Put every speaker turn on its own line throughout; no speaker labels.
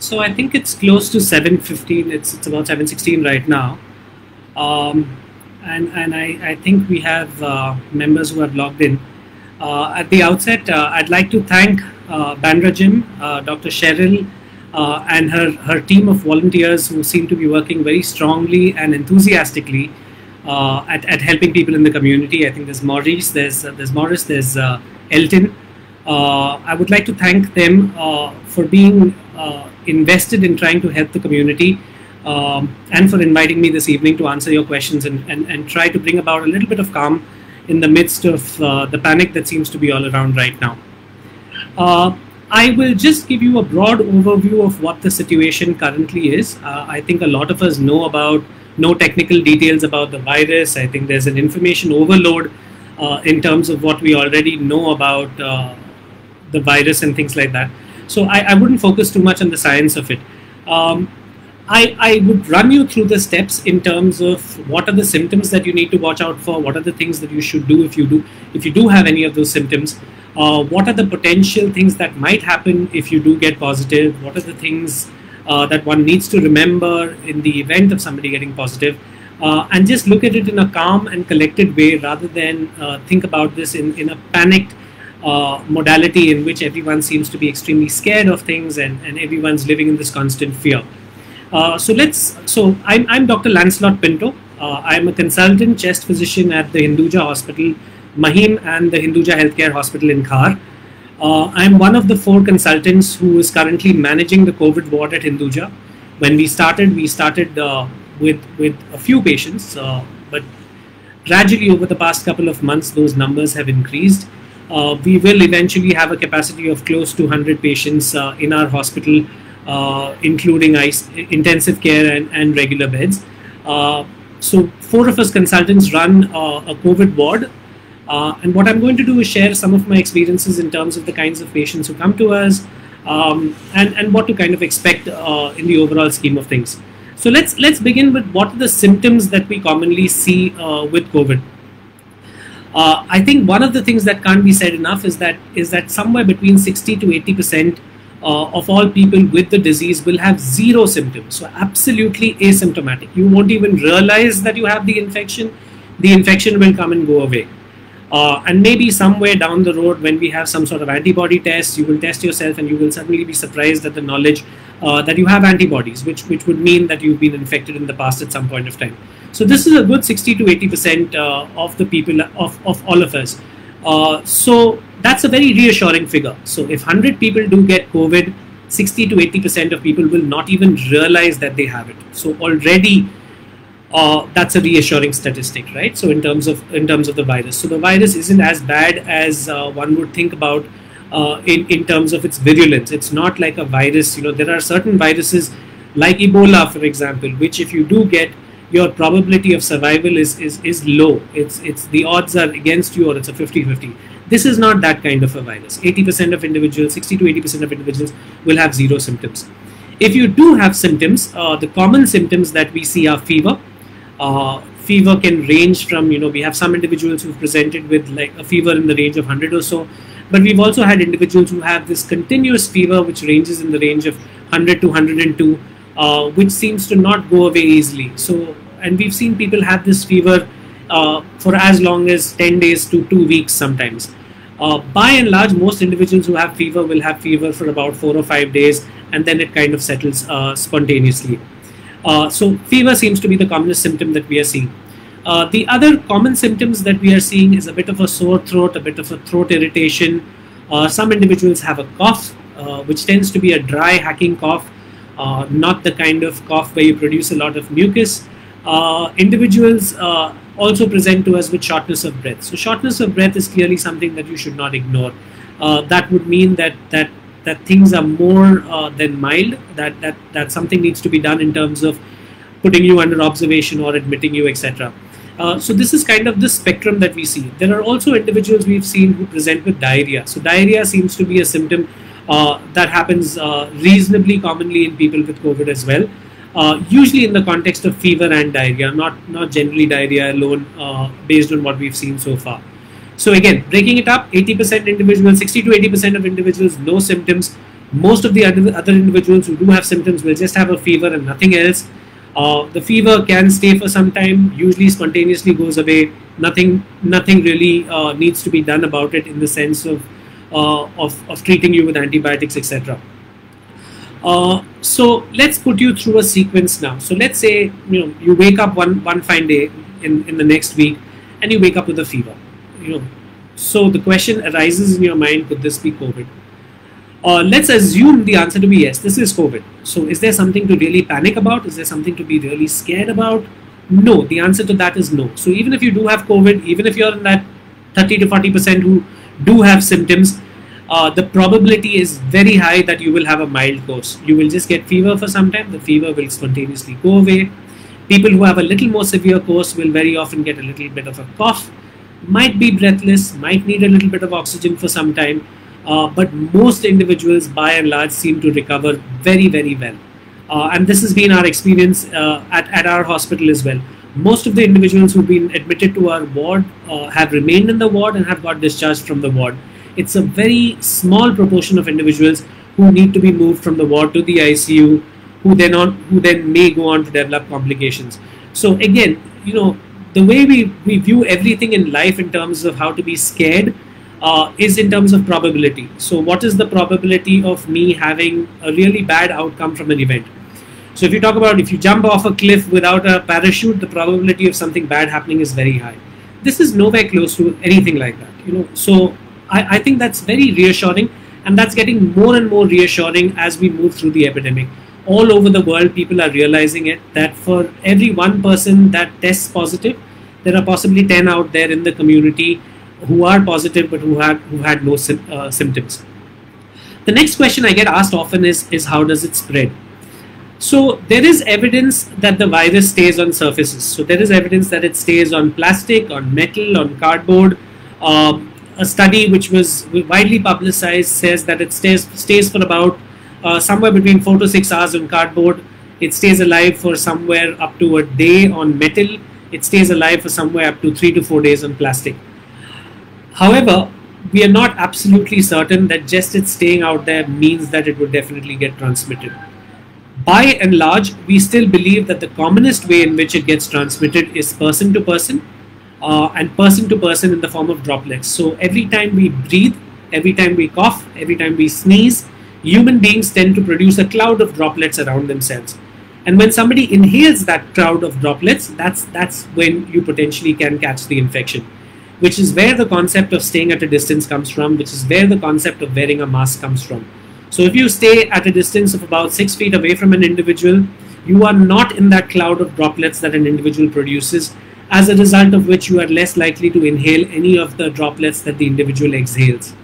So I think it's close to 7:15. It's it's about 7:16 right now, um, and and I, I think we have uh, members who have logged in. Uh, at the outset, uh, I'd like to thank uh, Bandra Gym, uh, Dr. Cheryl, uh, and her her team of volunteers who seem to be working very strongly and enthusiastically uh, at, at helping people in the community. I think there's Maurice, there's there's Morris, there's Elton. I would like to thank them for being invested in trying to help the community um, and for inviting me this evening to answer your questions and, and, and try to bring about a little bit of calm in the midst of uh, the panic that seems to be all around right now. Uh, I will just give you a broad overview of what the situation currently is. Uh, I think a lot of us know about no technical details about the virus. I think there's an information overload uh, in terms of what we already know about uh, the virus and things like that. So I, I wouldn't focus too much on the science of it. Um, I, I would run you through the steps in terms of what are the symptoms that you need to watch out for, what are the things that you should do if you do if you do have any of those symptoms, uh, what are the potential things that might happen if you do get positive, what are the things uh, that one needs to remember in the event of somebody getting positive, uh, and just look at it in a calm and collected way rather than uh, think about this in, in a panicked modality in which everyone seems to be extremely scared of things and, and everyone's living in this constant fear. Uh, so let's. So I'm, I'm Dr. Lancelot Pinto. Uh, I'm a consultant chest physician at the Hinduja Hospital, Mahim, and the Hinduja Healthcare Hospital in Khar. Uh, I'm one of the four consultants who is currently managing the COVID ward at Hinduja. When we started, we started uh, with with a few patients, uh, but gradually over the past couple of months, those numbers have increased. Uh, we will eventually have a capacity of close to 100 patients uh, in our hospital uh, including intensive care and, and regular beds. So four of us consultants run a COVID ward. Uh, and what I'm going to do is share some of my experiences in terms of the kinds of patients who come to us um, and, and what to kind of expect uh, in the overall scheme of things. So let's let's begin with what are the symptoms that we commonly see uh, with COVID. I think one of the things that can't be said enough is that is that somewhere between 60 to 80 percent uh, of all people with the disease will have zero symptoms. So, absolutely asymptomatic. You won't even realize that you have the infection. The infection will come and go away. Uh, and maybe somewhere down the road, when we have some sort of antibody test, you will test yourself and you will suddenly be surprised at the knowledge uh, that you have antibodies, which, which would mean that you've been infected in the past at some point of time. So, this is a good 60 to 80% uh, of the people, of, of all of us. Uh, so, that's a very reassuring figure. So if 100 people do get COVID, 60 to 80% of people will not even realize that they have it. So already uh, that's a reassuring statistic, right? So in terms of in terms of the virus, so the virus isn't as bad as uh, one would think about uh, in in terms of its virulence. It's not like a virus. You know, there are certain viruses like Ebola, for example, which if you do get, your probability of survival is is, is low. It's it's the odds are against you, or it's a 50-50 this is not that kind of a virus. 80% of individuals, 60 to 80% of individuals will have zero symptoms. If you do have symptoms, uh, the common symptoms that we see are fever. Uh, fever can range from, you know, we have some individuals who've presented with like a fever in the range of 100 or so, but we've also had individuals who have this continuous fever which ranges in the range of 100 to 102, uh, which seems to not go away easily. So, and we've seen people have this fever uh, for as long as 10 days to two weeks sometimes. Uh, by and large, most individuals who have fever will have fever for about four or five days, and then it kind of settles uh, spontaneously. Uh, so, fever seems to be the commonest symptom that we are seeing. Uh, the other common symptoms that we are seeing is a bit of a sore throat, a bit of a throat irritation. Uh, some individuals have a cough, uh, which tends to be a dry, hacking cough, not the kind of cough where you produce a lot of mucus. individuals also present to us with shortness of breath. So shortness of breath is clearly something that you should not ignore. Uh, that would mean that that that things are more uh, than mild. That that that something needs to be done in terms of putting you under observation or admitting you, etc. Uh, so this is kind of the spectrum that we see. There are also individuals we've seen who present with diarrhea. So diarrhea seems to be a symptom uh, that happens uh, reasonably commonly in people with COVID as well uh, usually in the context of fever and diarrhea, not, not generally diarrhea alone, uh, based on what we've seen so far. So again, breaking it up, 80% individuals, 60 to 80% of individuals, no symptoms, Most of the other individuals who do have symptoms will just have a fever and nothing else. Uh, the fever can stay for some time, usually spontaneously goes away. Nothing, nothing really uh, needs to be done about it in the sense of, uh, of, of treating you with antibiotics, etc. Uh, so let's put you through a sequence now. So let's say you know you wake up one one fine day in, in the next week, and you wake up with a fever. You know, so the question arises in your mind: Could this be COVID? Uh, let's assume the answer to be yes, this is COVID. So, is there something to really panic about? Is there something to be really scared about? No, the answer to that is no. So, even if you do have COVID, even if you're in that 30 to 40% who do have symptoms, uh, the probability is very high that you will have a mild course. You will just get fever for some time, the fever will spontaneously go away. People who have a little more severe course will very often get a little bit of a cough, might be breathless, might need a little bit of oxygen for some time uh, but most individuals, by and large, seem to recover very, very well. Uh, and this has been our experience uh, at, at our hospital as well. Most of the individuals who've been admitted to our ward uh, have remained in the ward and have got discharged from the ward. It's a very small proportion of individuals who need to be moved from the ward to the ICU, who then on, who then may go on to develop complications. So again, you know, the way we, we view everything in life in terms of how to be scared uh, is in terms of probability. So, what is the probability of me having a really bad outcome from an event? So, if you talk about if you jump off a cliff without a parachute, the probability of something bad happening is very high. This is nowhere close to anything like that. You know, so I, I think that's very reassuring, and that's getting more and more reassuring as we move through the epidemic. All over the world, people are realizing it that for every one person that tests positive, there are possibly 10 out there in the community who are positive but who had who had no uh, symptoms. The next question I get asked often is is how does it spread? So there is evidence that the virus stays on surfaces. So there is evidence that it stays on plastic, on metal, on cardboard. Um, a study which was widely publicized says that it stays stays for about uh, somewhere between four to six hours on cardboard. It stays alive for somewhere up to a day on metal. It stays alive for somewhere up to three to four days on plastic. However, we are not absolutely certain that just it staying out there means that it would definitely get transmitted. By and large, we still believe that the commonest way in which it gets transmitted is person to person uh, and person to person in the form of droplets. So every time we breathe, every time we cough, every time we sneeze, human beings tend to produce a cloud of droplets around themselves. And when somebody inhales that cloud of droplets, that's that's when you potentially can catch the infection which is where the concept of staying at a distance comes from, which is where the concept of wearing a mask comes from. So if you stay at a distance of about six feet away from an individual, you are not in that cloud of droplets that an individual produces, as a result of which you are less likely to inhale any of the droplets that the individual exhales.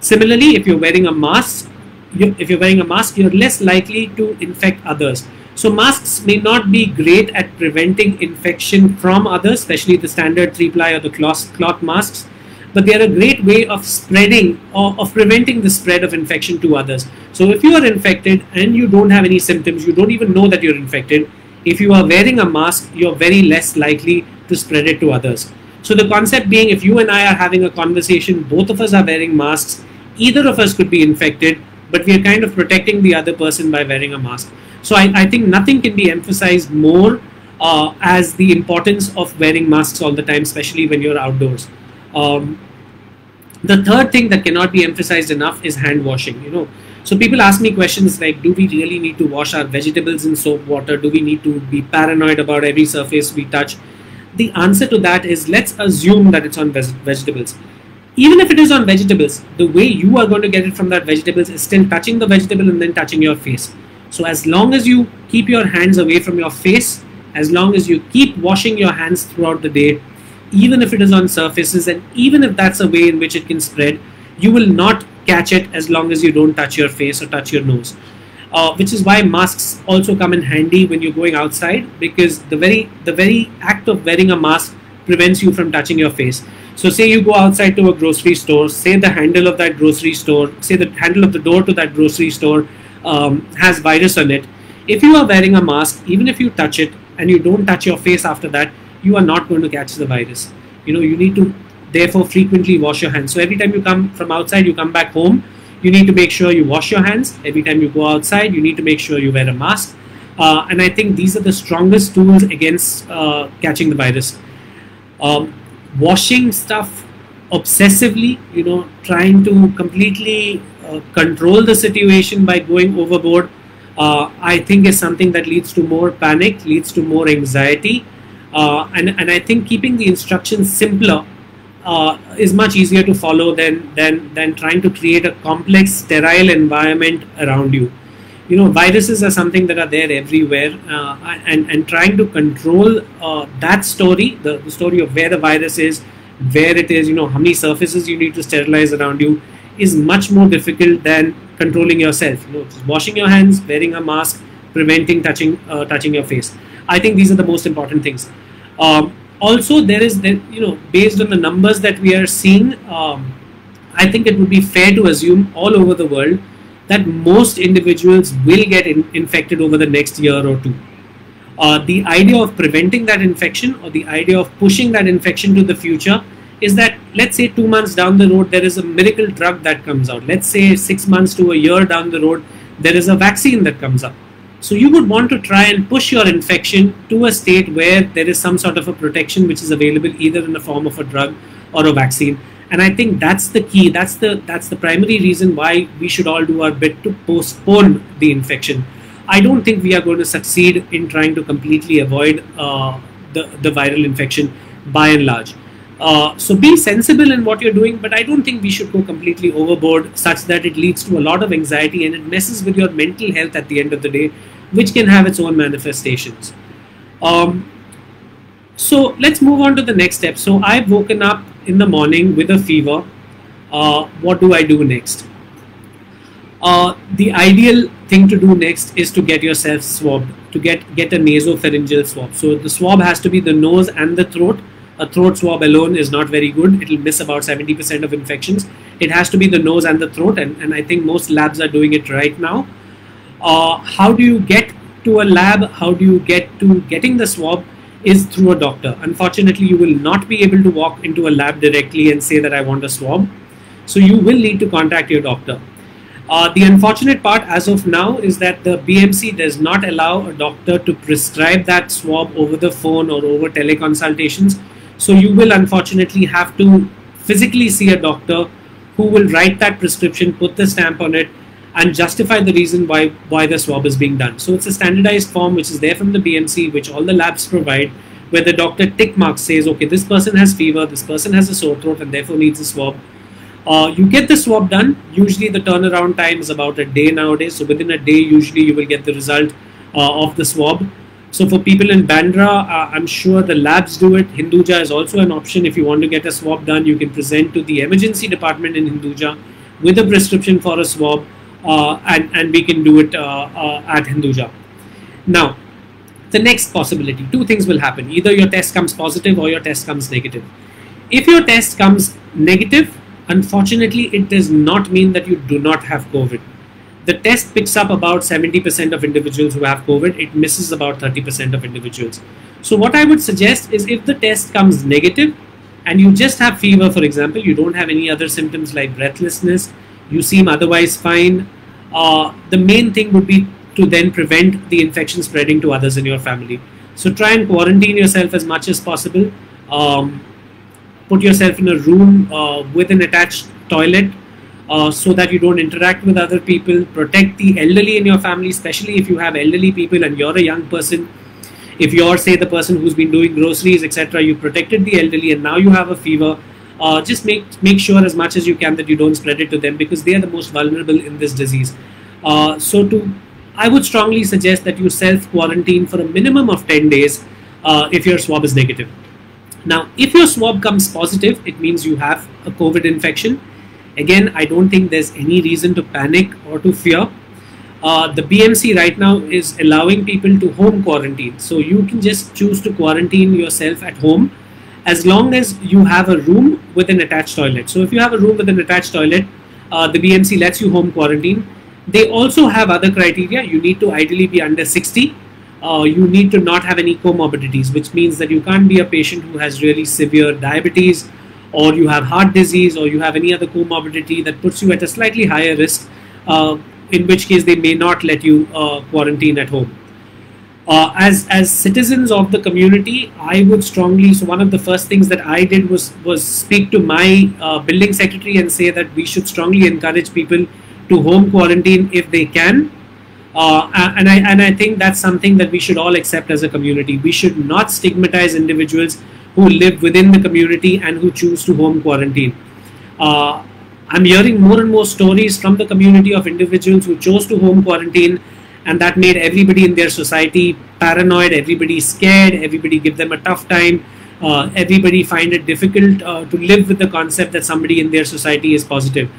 Similarly, if you're wearing a mask, you, if you're wearing a mask, you're less likely to infect others. So masks may not be great at preventing infection from others, especially the standard three-ply or the cloth, cloth masks, but they are a great way of spreading or of preventing the spread of infection to others. So if you are infected and you don't have any symptoms, you don't even know that you're infected, if you are wearing a mask, you're very less likely to spread it to others. So the concept being if you and I are having a conversation, both of us are wearing masks, either of us could be infected, but we are kind of protecting the other person by wearing a mask. So I, I think nothing can be emphasized more uh, as the importance of wearing masks all the time, especially when you're outdoors. Um, the third thing that cannot be emphasized enough is hand washing. You know, so people ask me questions like, do we really need to wash our vegetables in soap water? Do we need to be paranoid about every surface we touch? The answer to that is let's assume that it's on vegetables. Even if it is on vegetables, the way you are going to get it from that vegetables is still touching the vegetable and then touching your face. So as long as you keep your hands away from your face, as long as you keep washing your hands throughout the day, even if it is on surfaces and even if that's a way in which it can spread, you will not catch it as long as you don't touch your face or touch your nose. Uh, which is why masks also come in handy when you're going outside because the very the very act of wearing a mask prevents you from touching your face. So say you go outside to a grocery store, say the handle of that grocery store, say the handle of the door to that grocery store um, has virus on it. If you are wearing a mask, even if you touch it and you don't touch your face after that, you are not going to catch the virus. You know, you need to therefore frequently wash your hands. So every time you come from outside, you come back home, You need to make sure you wash your hands every time you go outside. You need to make sure you wear a mask. Uh, and I think these are the strongest tools against uh, catching the virus. Um, washing stuff obsessively, you know, trying to completely uh, control the situation by going overboard, uh, I think is something that leads to more panic, leads to more anxiety. Uh, and, and I think keeping the instructions simpler uh, is much easier to follow than, than, than trying to create a complex, sterile environment around you. You know, viruses are something that are there everywhere, uh, and, and trying to control uh, that story, the, the story of where the virus is, where it is, you know, how many surfaces you need to sterilize around you, is much more difficult than controlling yourself. You know, washing your hands, wearing a mask, preventing touching uh, touching your face. I think these are the most important things. Um, also, there is, the, you know, based on the numbers that we are seeing, um, I think it would be fair to assume all over the world that most individuals will get in, infected over the next year or two. Uh, the idea of preventing that infection or the idea of pushing that infection to the future is that let's say two months down the road there is a miracle drug that comes out let's say six months to a year down the road there is a vaccine that comes up so you would want to try and push your infection to a state where there is some sort of a protection which is available either in the form of a drug or a vaccine. And I think that's the key. That's the that's the primary reason why we should all do our bit to postpone the infection. I don't think we are going to succeed in trying to completely avoid uh, the the viral infection by and large. Uh, so be sensible in what you're doing, but I don't think we should go completely overboard such that it leads to a lot of anxiety and it messes with your mental health at the end of the day which can have its own manifestations. Um, so let's move on to the next step. So I've woken up in the morning with a fever. Uh, what do I do next? Uh, the ideal thing to do next is to get yourself swabbed, to get, get a nasopharyngeal swab. So the swab has to be the nose and the throat. A throat swab alone is not very good. It'll miss about 70% of infections. It has to be the nose and the throat, and, and I think most labs are doing it right now uh, how do you get to a lab, how do you get to getting the swab is through a doctor. Unfortunately, you will not be able to walk into a lab directly and say that I want a swab. So you will need to contact your doctor. Uh, the unfortunate part as of now is that the BMC does not allow a doctor to prescribe that swab over the phone or over teleconsultations. So you will unfortunately have to physically see a doctor who will write that prescription, put the stamp on it, and justify the reason why why the swab is being done. So it's a standardized form which is there from the BMC, which all the labs provide, where the doctor tick marks says, okay, this person has fever, this person has a sore throat, and therefore needs a swab. Uh, you get the swab done. Usually the turnaround time is about a day nowadays. So within a day, usually you will get the result uh, of the swab. So for people in Bandra, uh, I'm sure the labs do it. Hinduja is also an option. If you want to get a swab done, you can present to the emergency department in Hinduja with a prescription for a swab and, and we can do it uh, uh, at Hinduja. Now, the next possibility, two things will happen. Either your test comes positive or your test comes negative. If your test comes negative, unfortunately, it does not mean that you do not have COVID. The test picks up about 70% of individuals who have COVID, it misses about 30% of individuals. So, what I would suggest is if the test comes negative and you just have fever, for example, you don't have any other symptoms like breathlessness, you seem otherwise fine, uh, the main thing would be to then prevent the infection spreading to others in your family. So try and quarantine yourself as much as possible. Um, put yourself in a room uh, with an attached toilet uh, so that you don't interact with other people. Protect the elderly in your family, especially if you have elderly people and you're a young person. If you're, say, the person who's been doing groceries, etc., you protected the elderly and now you have a fever uh, just make make sure as much as you can that you don't spread it to them because they are the most vulnerable in this disease. Uh, so to I would strongly suggest that you self quarantine for a minimum of 10 days uh, if your swab is negative. Now, if your swab comes positive, it means you have a COVID infection. Again, I don't think there's any reason to panic or to fear. Uh, the BMC right now is allowing people to home quarantine. So you can just choose to quarantine yourself at home as long as you have a room with an attached toilet. So if you have a room with an attached toilet, uh, the BMC lets you home quarantine. They also have other criteria. You need to ideally be under 60. Uh, you need to not have any comorbidities, which means that you can't be a patient who has really severe diabetes or you have heart disease, or you have any other comorbidity that puts you at a slightly higher risk, uh, in which case they may not let you uh, quarantine at home. Uh, as as citizens of the community, I would strongly. So one of the first things that I did was was speak to my uh, building secretary and say that we should strongly encourage people to home quarantine if they can. Uh, and I and I think that's something that we should all accept as a community. We should not stigmatize individuals who live within the community and who choose to home quarantine. Uh, I'm hearing more and more stories from the community of individuals who chose to home quarantine and that made everybody in their society paranoid everybody scared everybody give them a tough time. Uh, everybody find it difficult uh, to live with the concept that somebody in their society is positive.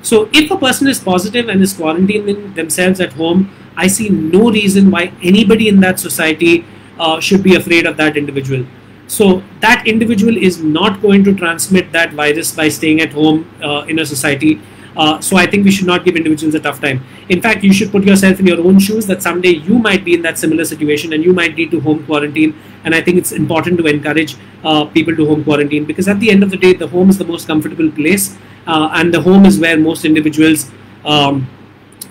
So if a person is positive and is quarantining themselves at home i see no reason why anybody in that society uh, should be afraid of that individual. So that individual is not going to transmit that virus by staying at home uh, in a society uh, so I think we should not give individuals a tough time. In fact, you should put yourself in your own shoes that someday you might be in that similar situation and you might need to home quarantine. And I think it's important to encourage uh, people to home quarantine because at the end of the day, the home is the most comfortable place, uh, and the home is where most individuals um,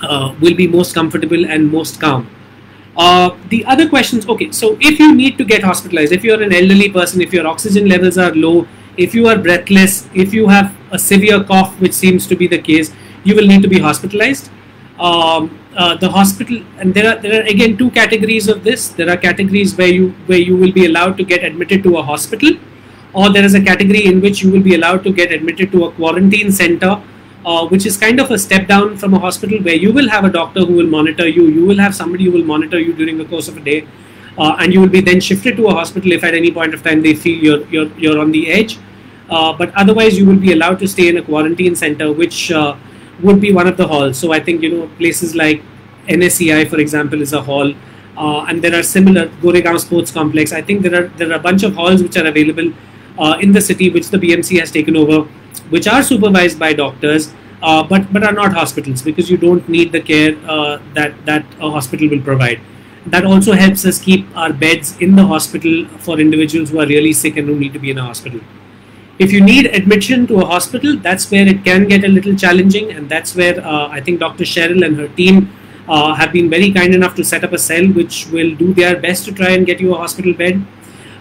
uh, will be most comfortable and most calm. Uh, the other questions, okay, so if you need to get hospitalized, if you're an elderly person, if your oxygen levels are low, if you are breathless, if you have a severe cough, which seems to be the case, you will need to be hospitalized. Um, uh, the hospital, and there are there are again two categories of this. There are categories where you where you will be allowed to get admitted to a hospital, or there is a category in which you will be allowed to get admitted to a quarantine center, uh, which is kind of a step down from a hospital where you will have a doctor who will monitor you. You will have somebody who will monitor you during the course of a day uh, and you will be then shifted to a hospital if at any point of time they feel you're you're, you're on the edge. Uh, but otherwise, you will be allowed to stay in a quarantine center, which uh, would be one of the halls. So I think you know places like NSCI, for example, is a hall, uh, and there are similar Goregaon Sports Complex. I think there are there are a bunch of halls which are available uh, in the city, which the BMC has taken over, which are supervised by doctors. Uh, but but are not hospitals because you don't need the care that that a hospital will provide that also helps us keep our beds in the hospital for individuals who are really sick and who need to be in a hospital. If you need admission to a hospital, that's where it can get a little challenging, and that's where uh, I think Dr. Cheryl and her team uh, have been very kind enough to set up a cell which will do their best to try and get you a hospital bed.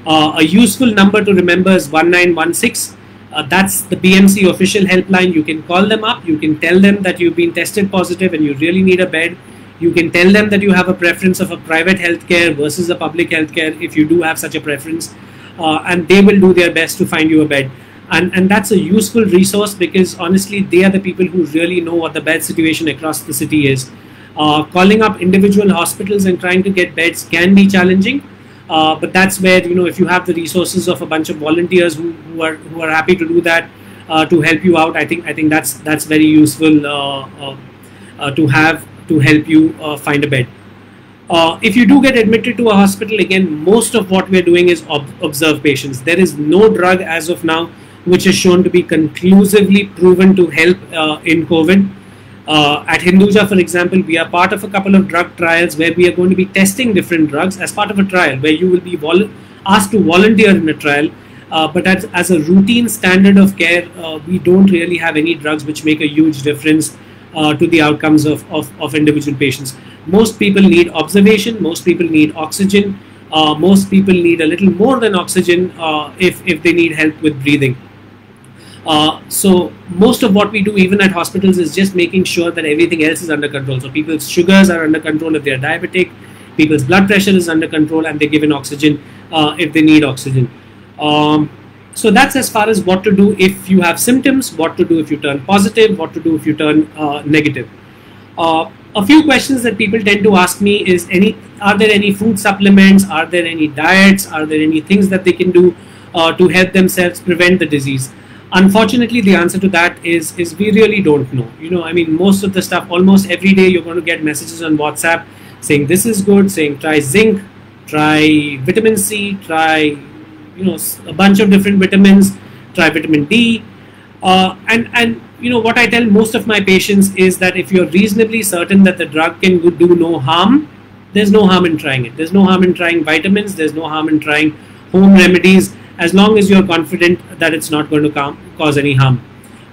Uh, a useful number to remember is 1916. Uh, that's the BMC official helpline. You can call them up. You can tell them that you've been tested positive and you really need a bed you can tell them that you have a preference of a private healthcare versus a public healthcare if you do have such a preference, uh, and they will do their best to find you a bed. And, and that's a useful resource because honestly, they are the people who really know what the bed situation across the city is. Uh, calling up individual hospitals and trying to get beds can be challenging, uh, but that's where you know if you have the resources of a bunch of volunteers who, who are who are happy to do that uh, to help you out. I think I think that's that's very useful uh, uh, uh to have to help you uh, find a bed. Uh, if you do get admitted to a hospital, again, most of what we're doing is ob- observe patients. There is no drug as of now which is shown to be conclusively proven to help uh, in COVID. Uh, at Hinduja, for example, we are part of a couple of drug trials where we are going to be testing different drugs as part of a trial where you will be asked to volunteer in a trial. Uh, but as, as, a routine standard of care, uh, we don't really have any drugs which make a huge difference uh, to the outcomes of, of, of, individual patients. Most people need observation, most people need oxygen, uh, most people need a little more than oxygen uh, if, if they need help with breathing. Uh, so most of what we do even at hospitals is just making sure that everything else is under control. So people's sugars are under control if they are diabetic, people's blood pressure is under control and they're given oxygen uh, if they need oxygen. Um, so that's as far as what to do if you have symptoms, what to do if you turn positive, what to do if you turn uh, negative. Uh, a few questions that people tend to ask me is any are there any food supplements? Are there any diets? Are there any things that they can do uh, to help themselves prevent the disease? Unfortunately the answer to that is is we really don't know. You know i mean most of the stuff almost every day you're going to get messages on whatsapp saying this is good saying try zinc try vitamin c try you know a bunch of different vitamins try vitamin d. Uh, and and you know what i tell most of my patients is that if you're reasonably certain that the drug can do no harm there's no harm in trying it. There's no harm in trying vitamins. There's no harm in trying home remedies as long as you're confident that it's not going to cause any harm.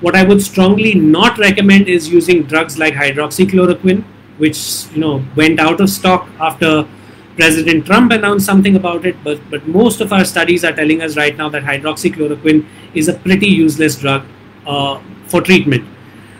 What I would strongly not recommend is using drugs like hydroxychloroquine, which you know went out of stock after President Trump announced something about it. But but most of our studies are telling us right now that hydroxychloroquine is a pretty useless drug uh, for treatment.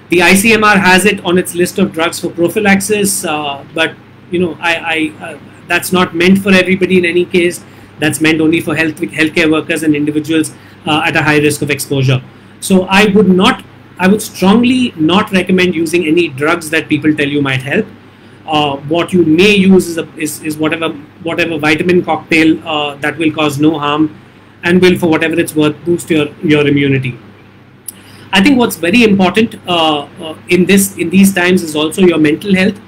The ICMR has it on its list of drugs for prophylaxis, uh, but you know I, I uh, that's not meant for everybody in any case. That's meant only for health healthcare workers and individuals uh, at a high risk of exposure. So I would not, I would strongly not recommend using any drugs that people tell you might help. Uh, what you may use is, a, is, is whatever whatever vitamin cocktail uh, that will cause no harm and will, for whatever it's worth, boost your your immunity. I think what's very important uh, uh in this in these times is also your mental health.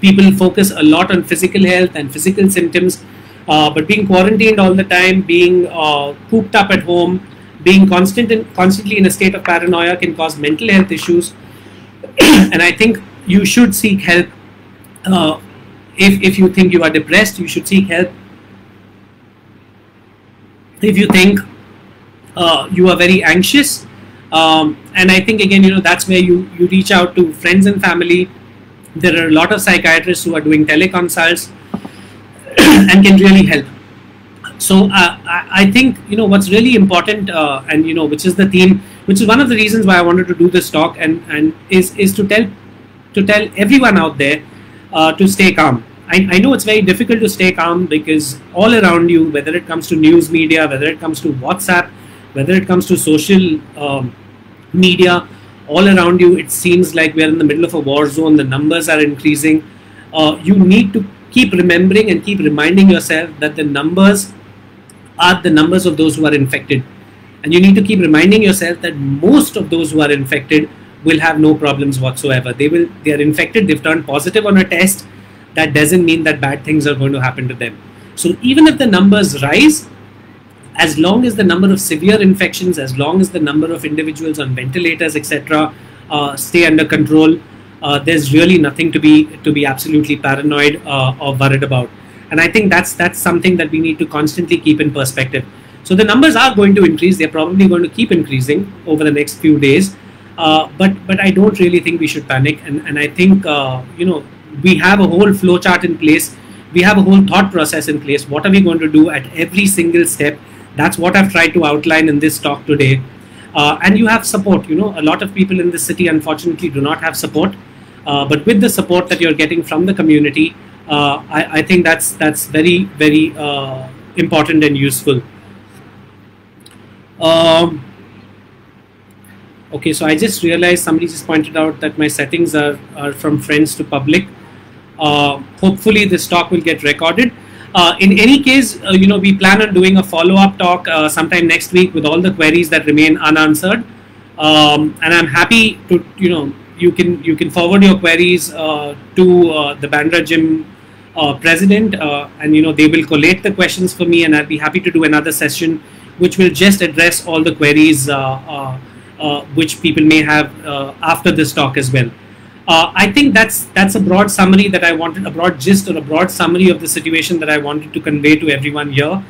People focus a lot on physical health and physical symptoms, uh, but being quarantined all the time, being uh, cooped up at home, being constant in, constantly in a state of paranoia can cause mental health issues and i think you should seek help uh, if, if you think you are depressed you should seek help. If you think uh, you are very anxious um, and i think again you know that's where you you reach out to friends and family. There are a lot of psychiatrists who are doing teleconsults and can really help. So uh, I, think you know what's really important, uh, and you know which is the theme, which is one of the reasons why I wanted to do this talk, and and is is to tell to tell everyone out there uh, to stay calm. I, I know it's very difficult to stay calm because all around you, whether it comes to news media, whether it comes to WhatsApp, whether it comes to social um, media, all around you, it seems like we're in the middle of a war zone. The numbers are increasing. Uh, you need to keep remembering and keep reminding yourself that the numbers are the numbers of those who are infected. And you need to keep reminding yourself that most of those who are infected will have no problems whatsoever. They will they are infected, they've turned positive on a test. That doesn't mean that bad things are going to happen to them. So even if the numbers rise, as long as the number of severe infections, as long as the number of individuals on ventilators, etc., uh, stay under control, uh, there's really nothing to be to be absolutely paranoid uh, or worried about and i think that's that's something that we need to constantly keep in perspective so the numbers are going to increase they're probably going to keep increasing over the next few days uh, but but i don't really think we should panic. And and i think uh, you know we have a whole flow chart in place. We have a whole thought process in place. What are we going to do at every single step? That's what i've tried to outline in this talk today. Uh, and you have support you know. A lot of people in the city unfortunately do not have support. Uh, but with the support that you're getting from the community uh, I, I, think that's that's very very important and useful. Um, okay, so I just realized somebody just pointed out that my settings are, are from friends to public. Uh, hopefully this talk will get recorded. Uh, in any case, uh, you know, we plan on doing a follow-up talk uh, sometime next week with all the queries that remain unanswered. Um, and I'm happy to, you know, you can you can forward your queries uh, to uh, the Bandra Gym president, and you know they will collate the questions for me, and I'll be happy to do another session which will just address all the queries which people may have after this talk as well. I think that's that's a broad summary that I wanted, a broad gist or a broad summary of the situation that I wanted to convey to everyone here.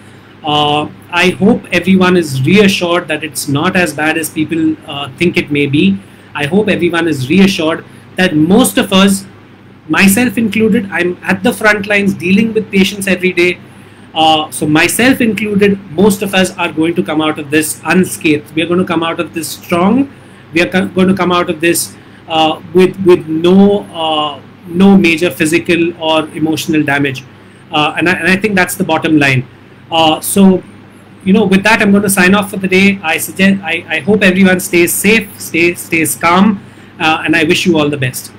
Uh, I hope everyone is reassured that it's not as bad as people uh, think it may be. I hope everyone is reassured that most of us myself included, I'm at the front lines dealing with patients every day. Uh, so myself included, most of us are going to come out of this unscathed. We are going to come out of this strong. We are going to come out of this uh, with with no uh, no major physical or emotional damage, uh, and I, and, I, think that's the bottom line. Uh, so, you know, with that, I'm going to sign off for the day. I suggest I, I hope everyone stays safe, stays stays calm, uh, and I wish you all the best.